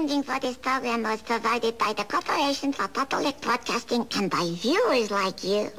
funding for this program was provided by the Corporation for Public Broadcasting and by viewers like you.